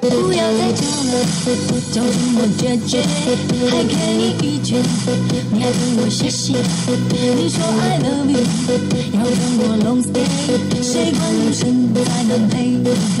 不要再叫了，叫声我姐姐，还给你一句，你还跟我谢谢。你说 I love you，要跟我 long stay，谁管女生在哪嘿嘿，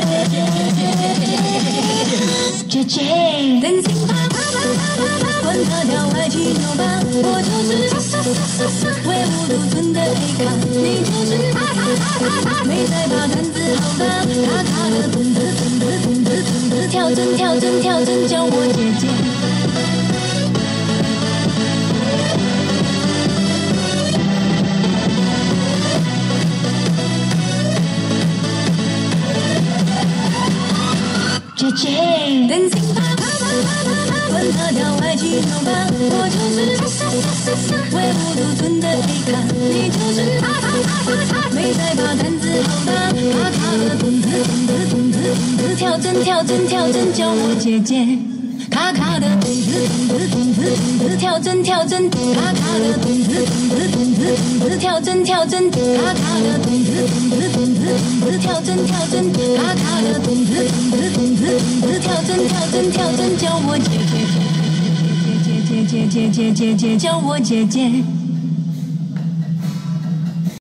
等心吧，管他跳爱情扭吧，我就是唯我独尊的黑咖，你就是没在怕胆子好大，咔咔的蹦子蹦子蹦子蹦子跳针跳针跳针叫我姐姐，等心吧，管他跳爱情扭吧，我就是唯我独尊的 A 咖，你就是没在怕胆子好大，卡卡的蹦子蹦子蹦子蹦子跳针跳针跳针叫我姐姐。卡卡的蹦子蹦子蹦子蹦子跳针跳针，卡卡的蹦子蹦子蹦子蹦子跳针跳针，卡卡的蹦子蹦子蹦子蹦子跳针跳针，卡卡的跳针跳针跳针叫我姐姐姐姐姐姐姐姐姐姐叫我姐姐。